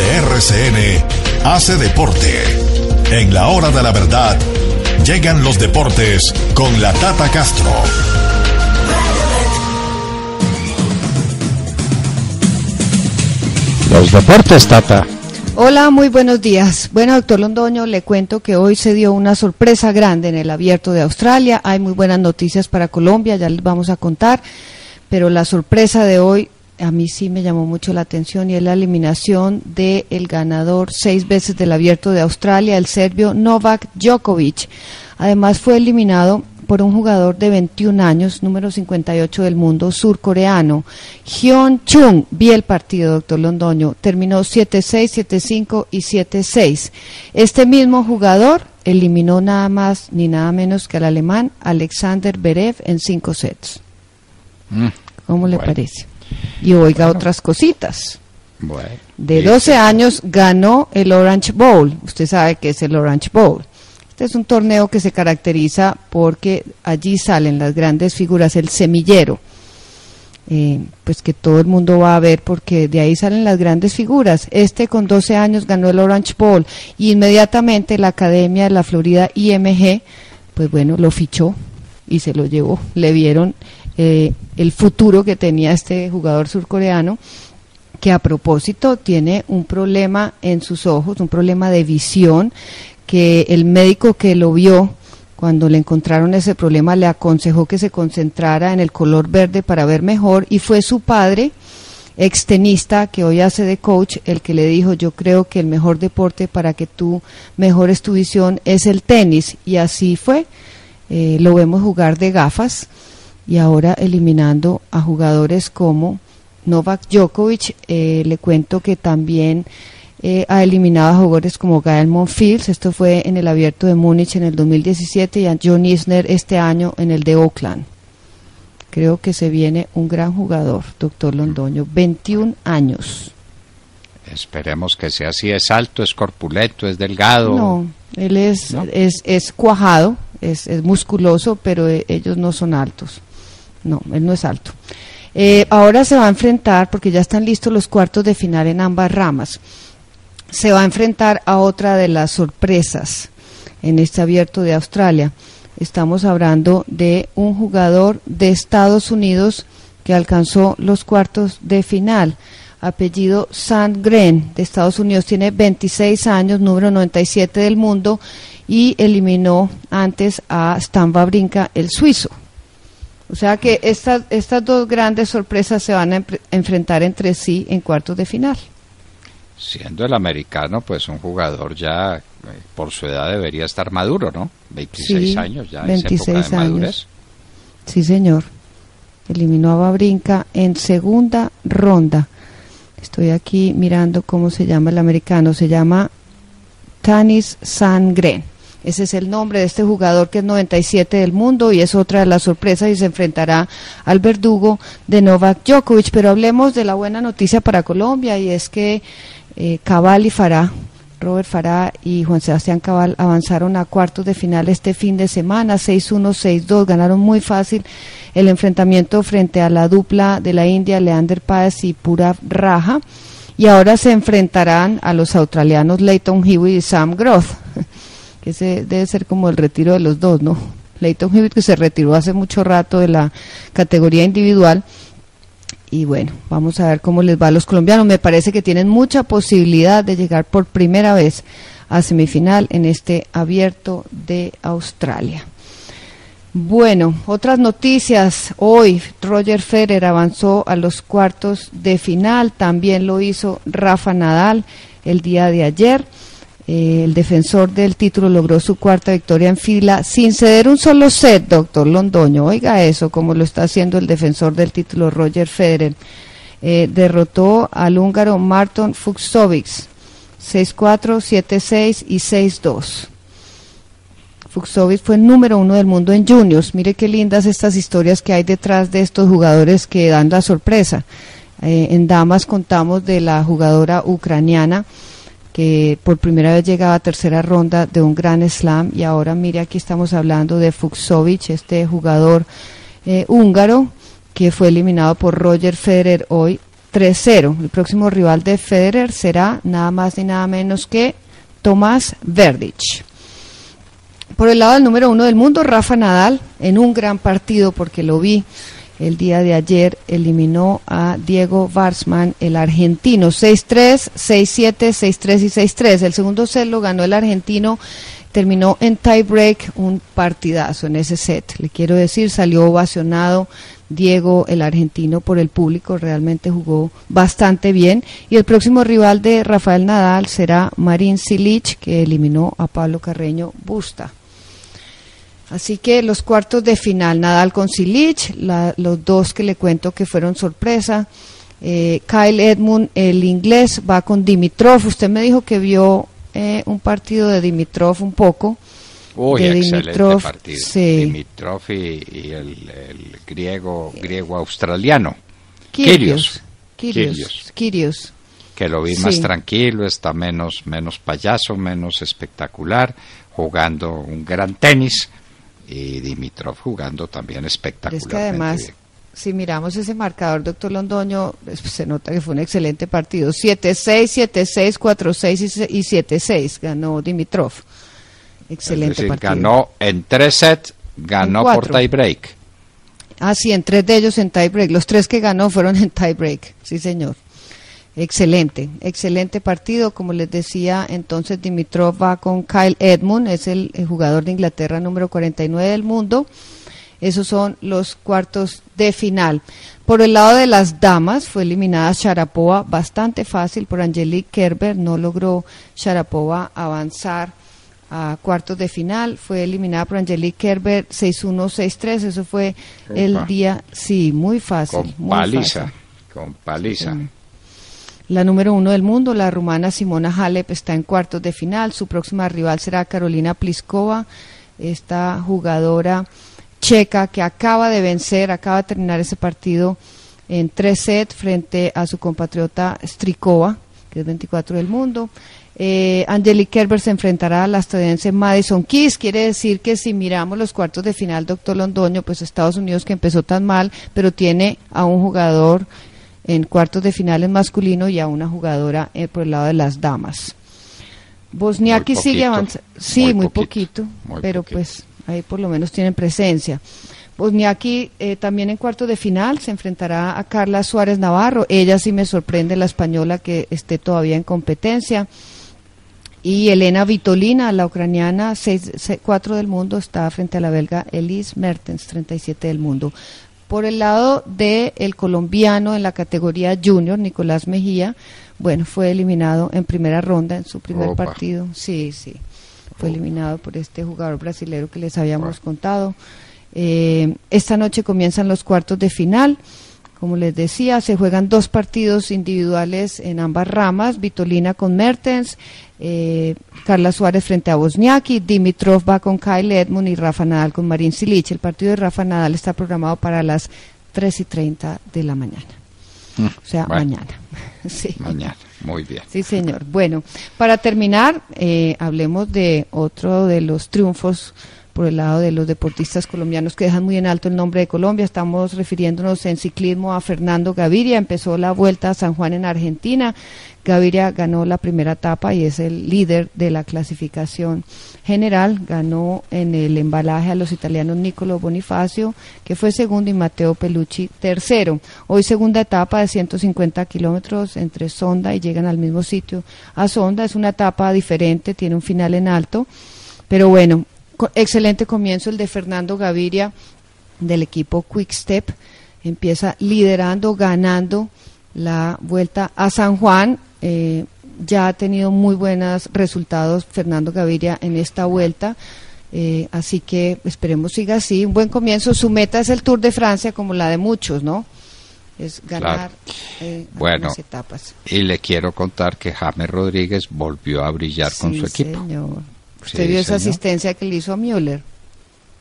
de RCN hace deporte. En la hora de la verdad, llegan los deportes con la Tata Castro. Los deportes, Tata. Hola, muy buenos días. Bueno, doctor Londoño, le cuento que hoy se dio una sorpresa grande en el abierto de Australia. Hay muy buenas noticias para Colombia, ya les vamos a contar, pero la sorpresa de hoy a mí sí me llamó mucho la atención y es la eliminación del el ganador seis veces del abierto de Australia, el serbio Novak Djokovic. Además fue eliminado por un jugador de 21 años, número 58 del mundo, surcoreano. Hyun Chung, vi el partido, doctor Londoño, terminó 7-6, 7-5 y 7-6. Este mismo jugador eliminó nada más ni nada menos que al alemán Alexander Berev en cinco sets. Mm, ¿Cómo le parece? Y oiga otras cositas. de 12 años ganó el Orange Bowl. Usted sabe que es el Orange Bowl. Este es un torneo que se caracteriza porque allí salen las grandes figuras, el semillero. Eh, pues que todo el mundo va a ver porque de ahí salen las grandes figuras. Este con 12 años ganó el Orange Bowl y inmediatamente la Academia de la Florida IMG, pues bueno, lo fichó y se lo llevó. Le vieron eh, el futuro que tenía este jugador surcoreano que a propósito tiene un problema en sus ojos, un problema de visión, que el médico que lo vio cuando le encontraron ese problema le aconsejó que se concentrara en el color verde para ver mejor y fue su padre, extenista que hoy hace de coach, el que le dijo yo creo que el mejor deporte para que tú mejores tu visión es el tenis y así fue, eh, lo vemos jugar de gafas y ahora eliminando a jugadores como Novak Djokovic. Eh, le cuento que también eh, ha eliminado a jugadores como Gael Monfils, esto fue en el abierto de Múnich en el 2017 y a John Isner este año en el de Oakland. Creo que se viene un gran jugador, doctor Londoño, 21 años. Esperemos que sea así, es alto, es corpulento, es delgado. No, él es, es, es cuajado, es, es musculoso, pero eh, ellos no son altos. No, él no es alto. Eh, ahora se va a enfrentar, porque ya están listos los cuartos de final en ambas ramas, se va a enfrentar a otra de las sorpresas en este abierto de Australia. Estamos hablando de un jugador de Estados Unidos que alcanzó los cuartos de final. Apellido Sandgren de Estados Unidos, tiene 26 años, número 97 del mundo y eliminó antes a Stan Wawrinka, el suizo. O sea que estas, estas dos grandes sorpresas se van a enfrentar entre sí en cuartos de final. Siendo el americano, pues un jugador ya eh, por su edad debería estar maduro, ¿no? 26 años ya 26 años. Sí, señor. Eliminó a Babrinca en segunda ronda. Estoy aquí mirando cómo se llama el americano. Se llama Tanis Sangren. Ese es el nombre de este jugador que es 97 del mundo y es otra de las sorpresas y se enfrentará al verdugo de Novak Djokovic. Pero hablemos de la buena noticia para Colombia y es que eh, Cabal y Fará, Robert Fará y Juan Sebastián Cabal avanzaron a cuartos de final este fin de semana, 6-1, 6-2, ganaron muy fácil el enfrentamiento frente a la dupla de la India, Leander Páez y Pura Raja. Y ahora se enfrentarán a los australianos Leighton Hewitt y Sam Groth que ese debe ser como el retiro de los dos, ¿no? Leighton Hewitt que se retiró hace mucho rato de la categoría individual y bueno, vamos a ver cómo les va a los colombianos. Me parece que tienen mucha posibilidad de llegar por primera vez a semifinal en este abierto de Australia. Bueno, otras noticias. Hoy Roger Federer avanzó a los cuartos de final. También lo hizo Rafa Nadal el día de ayer. Eh, el defensor del título logró su cuarta victoria en fila sin ceder un solo set, doctor Londoño. Oiga eso, como lo está haciendo el defensor del título Roger Federer. Eh, derrotó al húngaro Marton Fuxovic 6-4, 7-6 y 6-2. Fuxovic fue el número uno del mundo en juniors. Mire qué lindas estas historias que hay detrás de estos jugadores que dan la sorpresa. Eh, en damas contamos de la jugadora ucraniana que por primera vez llegaba a tercera ronda de un gran slam y ahora mire aquí estamos hablando de Fuxovic, este jugador eh, húngaro que fue eliminado por Roger Federer hoy 3-0. El próximo rival de Federer será nada más ni nada menos que Tomás Verdich. Por el lado del número uno del mundo, Rafa Nadal, en un gran partido porque lo vi el día de ayer, eliminó a Diego Barsman, el argentino, 6-3, 6-7, 6-3 y 6-3. El segundo set lo ganó el argentino terminó en tiebreak un partidazo en ese set. Le quiero decir, salió ovacionado Diego, el argentino, por el público, realmente jugó bastante bien. Y el próximo rival de Rafael Nadal será Marín Silich, que eliminó a Pablo Carreño Busta. Así que los cuartos de final, Nadal con Silich, los dos que le cuento que fueron sorpresa. Eh, Kyle Edmund, el inglés, va con Dimitrov. Usted me dijo que vio eh, un partido de Dimitrov un poco. Uy, excelente partido. Dimitrov y, el, griego griego australiano. Kirios. Kirios. Que lo vi más tranquilo, está menos, menos payaso, menos espectacular, jugando un gran tenis y Dimitrov jugando también espectacular. Es que además, si miramos ese marcador, doctor Londoño, pues, se nota que fue un excelente partido. 7-6, 7-6, 4-6 y 7-6 ganó Dimitrov. Excelente partido. Ganó en tres sets, ganó por tiebreak. Ah, sí, en tres de ellos en tiebreak. Los tres que ganó fueron en tiebreak. Sí, señor. Excelente, excelente partido. Como les decía, entonces Dimitrov va con Kyle Edmund, es el, el jugador de Inglaterra número 49 del mundo. Esos son los cuartos de final. Por el lado de las damas, fue eliminada Sharapova bastante fácil por Angelique Kerber. No logró Sharapova avanzar a cuartos de final. Fue eliminada por Angelique Kerber 6-1, 6-3. Eso fue el día, sí, muy fácil. Con paliza, con paliza. La número uno del mundo, la rumana Simona Halep, está en cuartos de final. Su próxima rival será Carolina Pliskova, esta jugadora checa que acaba de vencer, acaba de terminar ese partido en tres sets frente a su compatriota Strikova, que es 24 del mundo. Eh, Angelique Kerber se enfrentará a la estadounidense Madison Keys. Quiere decir que si miramos los cuartos de final, doctor Londoño, pues Estados Unidos que empezó tan mal, pero tiene a un jugador en cuartos de final en masculino y a una jugadora eh, por el lado de las damas. Bosniaki sigue avanzando. Sí, muy, poquito, pero pues ahí por lo menos tienen presencia. Bosniaki eh, también en cuarto de final se enfrentará a Carla Suárez Navarro. Ella sí me sorprende, la española que esté todavía en competencia. Y Elena Vitolina, la ucraniana, 4 del mundo, está frente a la belga Elise Mertens, 37 del mundo. Por el lado del el colombiano en la categoría junior, Nicolás Mejía, bueno, fue eliminado en primera ronda en su primer partido. Sí, sí fue eliminado por este jugador brasilero que les habíamos contado. Eh, esta noche comienzan los cuartos de final. Como les decía, se juegan dos partidos individuales en ambas ramas, Vitolina con Mertens, eh, Carla Suárez frente a Bosniaki, Dimitrov va con Kyle Edmund y Rafa Nadal con Marín Silich. El partido de Rafa Nadal está programado para las 3 y 30 de la mañana. Mm, o sea, mañana. sí. Mañana. Muy bien. Sí, señor. Bueno, para terminar, eh, hablemos de otro de los triunfos por el lado de los deportistas colombianos que dejan muy en alto el nombre de Colombia. Estamos refiriéndonos en ciclismo a Fernando Gaviria. Empezó la vuelta a San Juan en Argentina. Gaviria ganó la primera etapa y es el líder de la clasificación general. Ganó en el embalaje a los italianos Nicolo Bonifacio, que fue segundo, y Mateo Pelucci tercero. Hoy segunda etapa de 150 kilómetros entre Sonda y llegan al mismo sitio. A Sonda es una etapa diferente, tiene un final en alto. Pero bueno, excelente comienzo el de Fernando Gaviria del equipo Quick Step. Empieza liderando, ganando la vuelta a San Juan. Eh, ya ha tenido muy buenos resultados Fernando Gaviria en esta vuelta. Eh, así que esperemos siga así. Un buen comienzo. Su meta es el Tour de Francia, como la de muchos, ¿no? Es ganar eh, bueno, etapas. Y le quiero contar que James Rodríguez volvió a brillar con su equipo. Señor. ¿Usted vio esa asistencia que le hizo a Müller?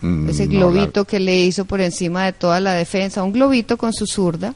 Mm, Ese globito que le hizo por encima de toda la defensa, un globito con su zurda,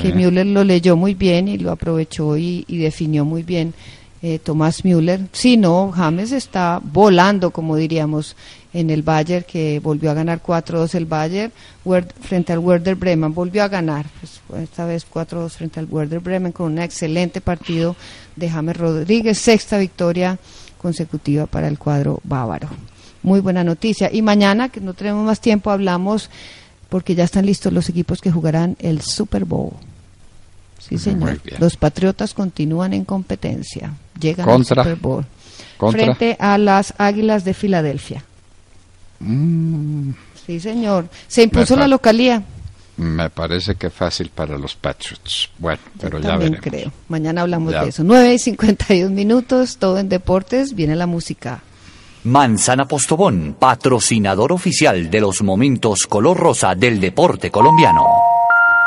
que Müller lo leyó muy bien y lo aprovechó y, definió muy bien eh, Tomás Müller. Si no, James está volando, como diríamos, en el Bayern, que volvió a ganar 4-2 el Bayern frente al Werder Bremen. Volvió a ganar, pues, esta vez 4-2 frente al Werder Bremen con un excelente partido de James Rodríguez, sexta victoria consecutiva para el cuadro bávaro. Muy buena noticia. Y mañana, que no tenemos más tiempo, hablamos porque ya están listos los equipos que jugarán el Super Bowl. Sí, señor. Los Patriotas continúan en competencia. Llegan al Super Bowl. Frente a las Águilas de Filadelfia. Mm. Sí, señor. Se impuso la localía. Me parece que fácil para los Patriots. Bueno, pero ya veremos. creo. Mañana hablamos de eso. 9 y 51 minutos, todo en deportes. Viene la música. Manzana Postobón, patrocinador oficial de los momentos color rosa del deporte colombiano.